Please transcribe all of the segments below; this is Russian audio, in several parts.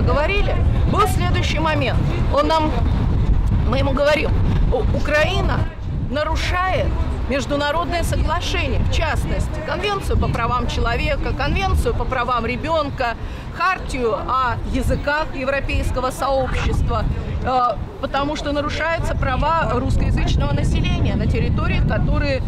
говорили, был следующий момент. Он нам, мы ему говорим, Украина нарушает международные соглашения, в частности, Конвенцию по правам человека, Конвенцию по правам ребенка, Хартию о языках европейского сообщества, э, потому что нарушаются права русскоязычного населения на территориях, которые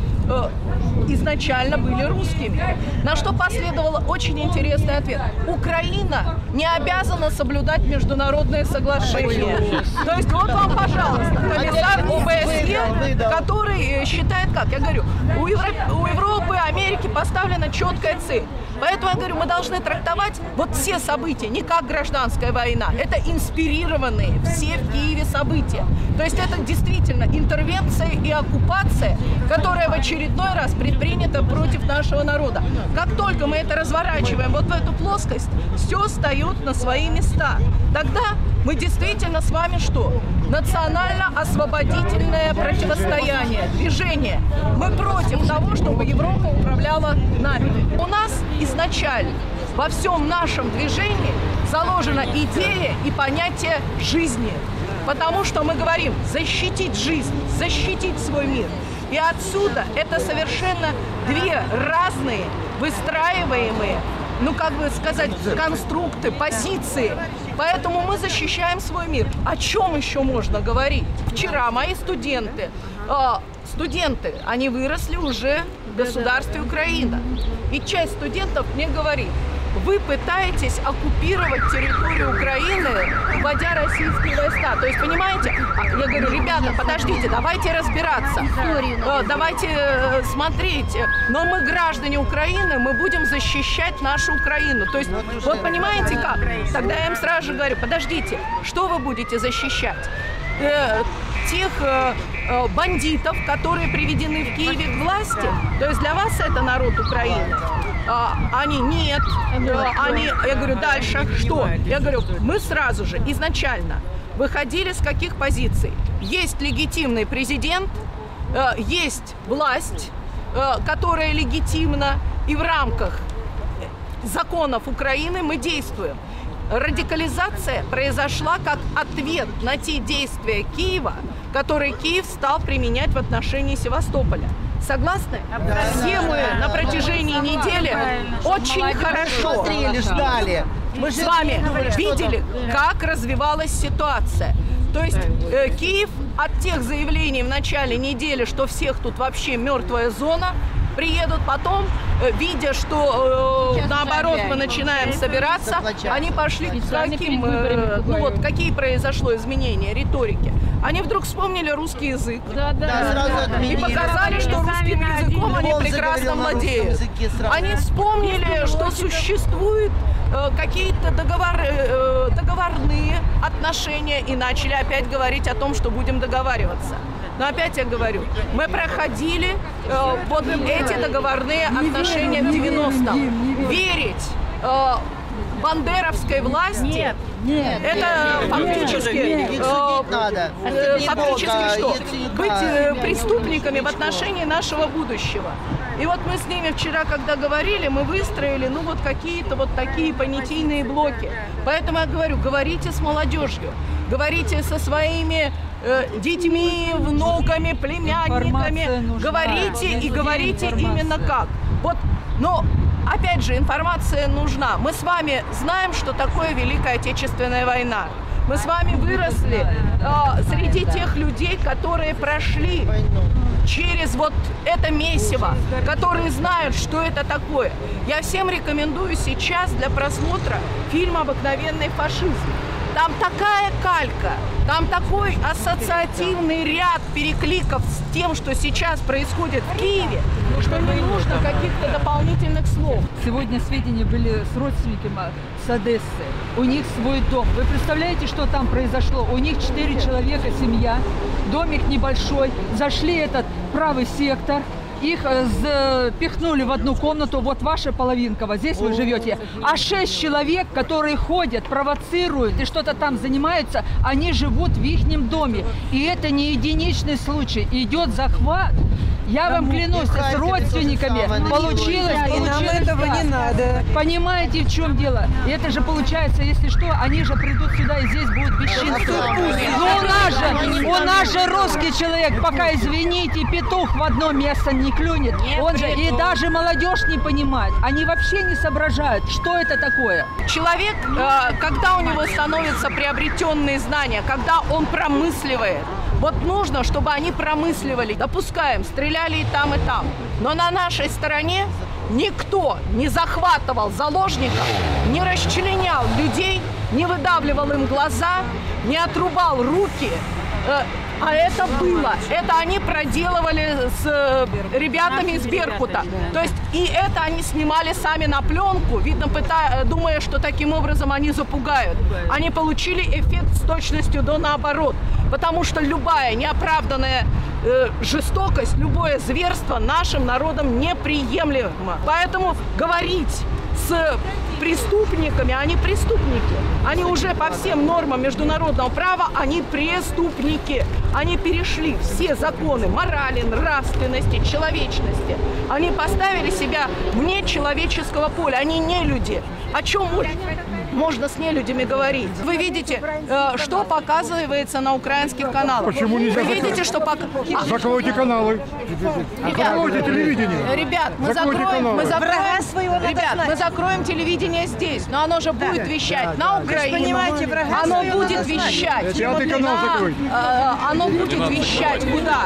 изначально были русскими. На что последовал очень интересный ответ. Украина не обязана соблюдать международные соглашения. То есть вот вам, пожалуйста, комиссар ОБСЕ, который считает как? Я говорю, у, Европы, у Европы, Америки поставлена четкая цель. Поэтому я говорю, мы должны трактовать вот все события не как гражданская война. Это инспирированные все в Киеве события. То есть это действительно интервенция и оккупация, которая в очередной раз предпринята против нашего народа. Как только мы это разворачиваем вот в эту плоскость, все встает на свои места. Тогда мы действительно с вами что? Национально-освободительное противостояние, движение. Мы против того, чтобы Европа управляла нами. У нас изначально во всем нашем движении заложена идея и понятие жизни. Потому что мы говорим защитить жизнь, защитить свой мир. И отсюда это совершенно две разные выстраиваемые, ну как бы сказать, конструкты, позиции. Поэтому мы защищаем свой мир. О чем еще можно говорить? Вчера мои студенты, э, студенты, они выросли уже в государстве Украина. И часть студентов мне говорит, вы пытаетесь оккупировать территорию Украины, вводя российские войска. То есть, понимаете, а, я говорю, ребята, подождите, давайте разбираться, э, давайте э, смотреть. Но мы граждане Украины, мы будем защищать нашу Украину. То есть, вот понимаете как? Тогда я им сразу же говорю, подождите, что вы будете защищать? Э, тех бандитов, которые приведены в Киеве к власти. То есть для вас это народ Украины. А, они нет, а, они, я говорю, дальше что? Я говорю, мы сразу же изначально выходили с каких позиций? Есть легитимный президент, э, есть власть, э, которая легитимна, и в рамках законов Украины мы действуем. Радикализация произошла как ответ на те действия Киева, которые Киев стал применять в отношении Севастополя. Согласны? Все мы на протяжении недели очень хорошо смотрели, ждали. Мы с вами видели, как развивалась ситуация. То есть э, Киев от тех заявлений в начале недели, что всех тут вообще мертвая зона, приедут потом, э, видя, что э, наоборот мы начинаем собираться, они пошли к каким, э, ну вот какие произошло изменения риторики. Они вдруг вспомнили русский язык Да, сразу и отменили. показали, что русским языком они прекрасно владеют. Они вспомнили, что существуют э, какие-то договор, э, договорные отношения и начали опять говорить о том, что будем договариваться. Но опять я говорю, мы проходили э, вот эти договорные отношения в 90-м. Верить э, бандеровской власти Нет. это фактически, Их э, судить надо. э, фактически что? Быть э, преступниками в отношении нашего будущего. И вот мы с ними вчера, когда говорили, мы выстроили, ну вот какие-то вот такие понятийные блоки. Поэтому я говорю, говорите с молодежью, говорите со своими э, детьми, внуками, племянниками, говорите и говорите именно как. Вот, но опять же, информация нужна. Мы с вами знаем, что такое Великая Отечественная война. Мы с вами выросли э, среди тех людей, которые прошли через вот это месиво, которые знают, что это такое. Я всем рекомендую сейчас для просмотра фильм «Обыкновенный фашизм». Там такая калька, там такой ассоциативный ряд перекликов с тем, что сейчас происходит в Киеве, что не нужно каких-то дополнительных слов. Сегодня сведения были с родственниками с Одессы. У них свой дом. Вы представляете, что там произошло? У них четыре человека, семья, домик небольшой. Зашли этот правый сектор, их э, запихнули в одну комнату, вот ваша половинка, вот здесь вы живете. А шесть человек, которые ходят, провоцируют и что-то там занимаются, они живут в их доме. И это не единичный случай. Идет захват. Я вам клянусь, с родственниками получилось, началось. И нам получилось этого не надо. Понимаете, в чем дело? И это же получается, если что, они же придут сюда и здесь будут бесчинствовать. Но у нас же, у нас же русский человек, пока, извините, петух в одно место не клюнет, он же, и даже молодежь не понимает. Они вообще не соображают, что это такое. Человек, э, когда у него становятся приобретенные знания, когда он промысливает, вот нужно, чтобы они промысливали. Допускаем, стреляли и там, и там. Но на нашей стороне никто не захватывал заложников, не расчленял людей, не выдавливал им глаза, не отрубал руки. Э, А это было. Это они проделывали с э, ребятами из Беркута. То есть и это они снимали сами на пленку, видно, пытая, думая, что таким образом они запугают. Они получили эффект с точностью до наоборот. Потому что любая неоправданная э, жестокость, любое зверство нашим народом неприемлемо. Поэтому говорить с преступниками, они преступники. Они уже по всем нормам международного права, они преступники. Они перешли все законы морали, нравственности, человечности. Они поставили себя вне человеческого поля. Они не люди. О чем можно, можно с нелюдями говорить? Вы видите, э, что показывается на украинских каналах. Почему нельзя Вы видите, что пока... А, Закройте каналы. Закройте телевидение. Ребят, мы Закройте закроем, мы каналы. закроем, своего надо ребят, мы закроем телевидение здесь, но оно же будет вещать на Украину. понимаете, врага оно будет вещать. Пятый канал на- закройте. э, оно будет вещать куда?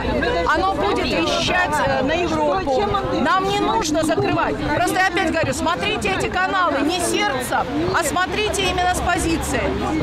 Оно будет вещать э, на Европу. Нам не нужно закрывать. Просто я опять говорю, смотрите эти каналы не сердцем, а смотрите именно с позиции,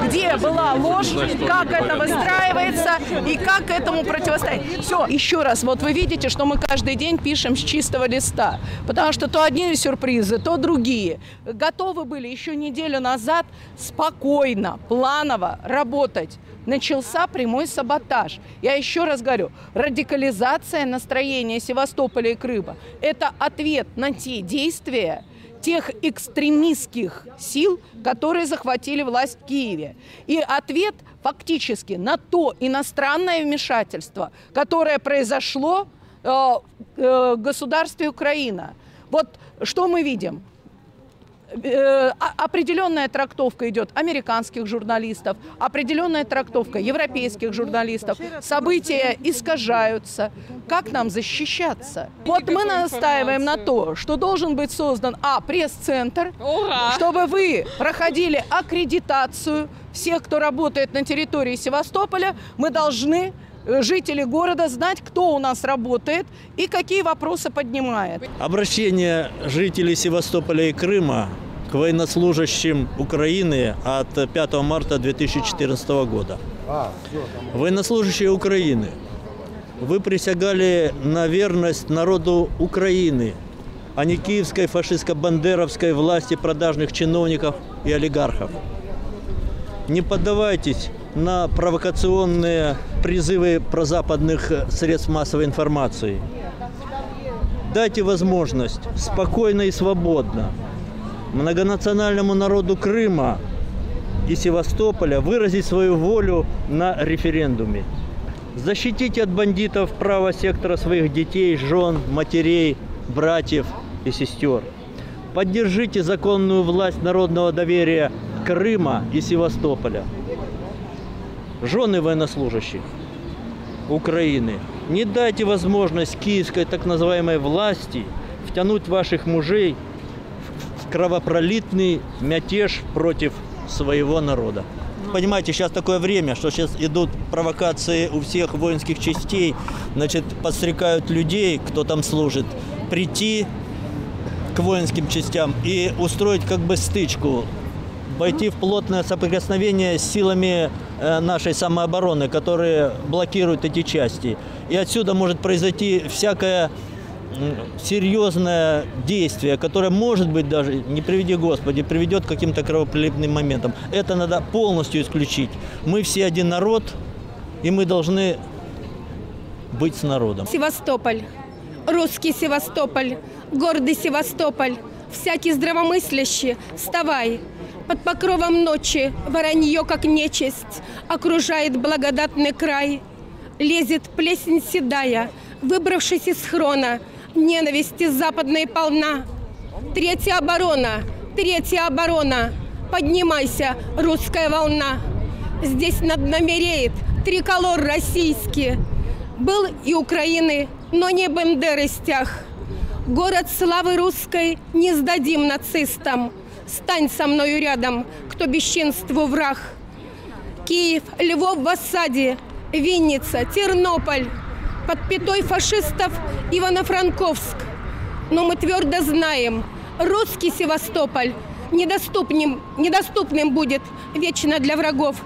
где была ложь, как это выстраивается и как этому противостоять. Все, еще раз, вот вы видите, что мы каждый день пишем с чистого листа, потому что то одни сюрпризы, то другие. Готовы были еще неделю назад спокойно, планово работать. Начался прямой саботаж. Я еще раз говорю, радикализация настроения Севастополя и Крыма – это ответ на те действия, тех экстремистских сил, которые захватили власть в Киеве. И ответ фактически на то иностранное вмешательство, которое произошло э, э, в государстве Украина. Вот что мы видим? Э, а- определенная трактовка идет американских журналистов, определенная трактовка европейских журналистов. События искажаются. Как нам защищаться? Вот мы настаиваем на то, что должен быть создан, а, пресс-центр, чтобы вы проходили аккредитацию всех, кто работает на территории Севастополя. Мы должны жители города знать, кто у нас работает и какие вопросы поднимает. Обращение жителей Севастополя и Крыма к военнослужащим Украины от 5 марта 2014 года. Военнослужащие Украины, вы присягали на верность народу Украины, а не киевской фашистско-бандеровской власти продажных чиновников и олигархов. Не поддавайтесь на провокационные призывы прозападных э, средств массовой информации. Дайте возможность спокойно и свободно многонациональному народу Крыма и Севастополя выразить свою волю на референдуме. Защитите от бандитов право сектора своих детей, жен, матерей, братьев и сестер. Поддержите законную власть народного доверия Крыма и Севастополя. Жены военнослужащих Украины, не дайте возможность киевской так называемой власти втянуть ваших мужей в кровопролитный мятеж против своего народа. Понимаете, сейчас такое время, что сейчас идут провокации у всех воинских частей, значит, подстрекают людей, кто там служит, прийти к воинским частям и устроить как бы стычку, войти в плотное соприкосновение с силами нашей самообороны, которые блокируют эти части. И отсюда может произойти всякое серьезное действие, которое, может быть, даже, не приведи Господи, приведет к каким-то кровопролитным моментам. Это надо полностью исключить. Мы все один народ, и мы должны быть с народом. Севастополь. русский Севастополь, гордый Севастополь, всякий здравомыслящий, вставай. Под покровом ночи воронье, как нечисть, окружает благодатный край. Лезет плесень седая, выбравшись из хрона, ненависти западной полна. Третья оборона, третья оборона, поднимайся, русская волна. Здесь над нами реет триколор российский. Был и Украины, но не Бендеры стяг. Город славы русской не сдадим нацистам. Стань со мною рядом, кто бесчинству враг. Киев, Львов в осаде, Винница, Тернополь. Под пятой фашистов Ивано-Франковск. Но мы твердо знаем, русский Севастополь недоступным, недоступным будет вечно для врагов.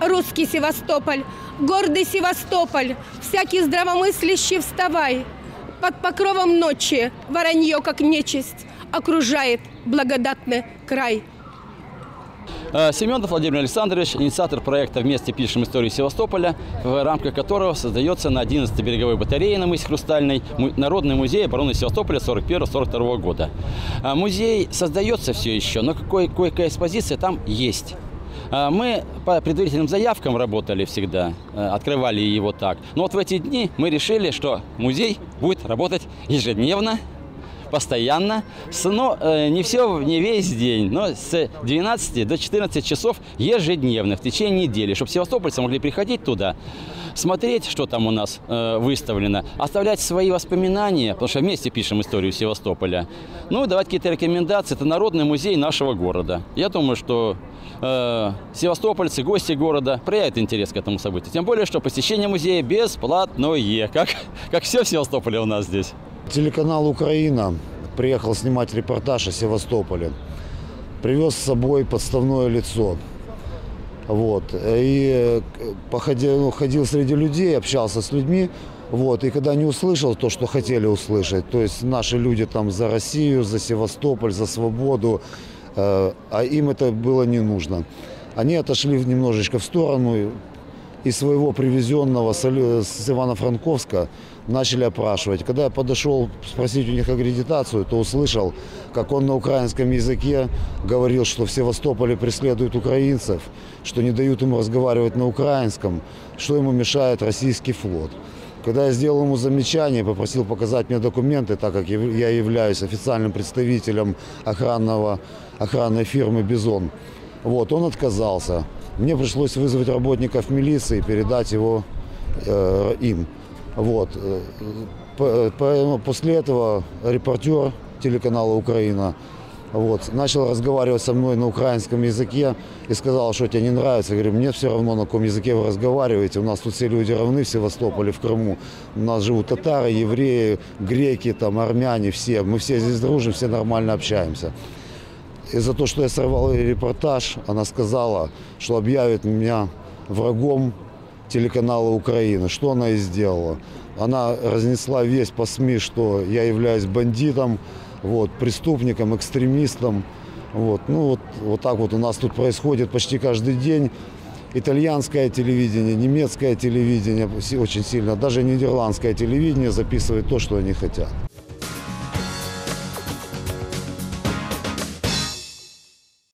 Русский Севастополь, гордый Севастополь, всякий здравомыслящий вставай. Под покровом ночи воронье, как нечисть, окружает благодатный край. Э, Семенов Владимир Александрович, инициатор проекта «Вместе пишем историю Севастополя», в рамках которого создается на 11-й береговой батарее на мысе Хрустальной Народный музей обороны Севастополя 41-42 года. А Музей создается все еще, но кое-какая экспозиция там есть. А Мы по предварительным заявкам работали всегда, э, открывали его так. Но вот в эти дни мы решили, что музей будет работать ежедневно, постоянно, но э, не все, не весь день, но с 12 до 14 часов ежедневно в течение недели, чтобы севастопольцы могли приходить туда, смотреть, что там у нас э, выставлено, оставлять свои воспоминания, потому что вместе пишем историю Севастополя, ну и давать какие-то рекомендации. Это народный музей нашего города. Я думаю, что э, севастопольцы, гости города проявят интерес к этому событию. Тем более, что посещение музея бесплатное, как, как все в Севастополе у нас здесь. Телеканал «Украина» приехал снимать репортаж о Севастополе. Привез с собой подставное лицо. Вот. И э, походил, ну, ходил среди людей, общался с людьми. Вот. И когда не услышал то, что хотели услышать, то есть наши люди там за Россию, за Севастополь, за свободу, э, а им это было не нужно. Они отошли немножечко в сторону и своего привезенного Али- с Ивано-Франковска начали опрашивать. Когда я подошел спросить у них аккредитацию, то услышал, как он на украинском языке говорил, что в Севастополе преследуют украинцев, что не дают ему разговаривать на украинском, что ему мешает российский флот. Когда я сделал ему замечание, попросил показать мне документы, так как я являюсь официальным представителем охранного, охранной фирмы «Бизон», вот, он отказался. Мне пришлось вызвать работников милиции и передать его э, им. Вот. э, по- по- После этого репортер телеканала «Украина» вот, начал разговаривать со мной на украинском языке и сказал, что тебе не нравится. Я говорю, мне все равно, на каком языке вы разговариваете. У нас тут все люди равны в Севастополе, в Крыму. У нас живут татары, евреи, греки, там, армяне, все. Мы все здесь дружим, все нормально общаемся. И за то, что я сорвал репортаж, она сказала, что объявит меня врагом телеканала Украины. Что она и сделала. Она разнесла весь по СМИ, что я являюсь бандитом, вот, преступником, экстремистом. Вот, ну вот, вот так вот у нас тут происходит почти каждый день. Итальянское телевидение, немецкое телевидение очень сильно, даже нидерландское телевидение записывает то, что они хотят.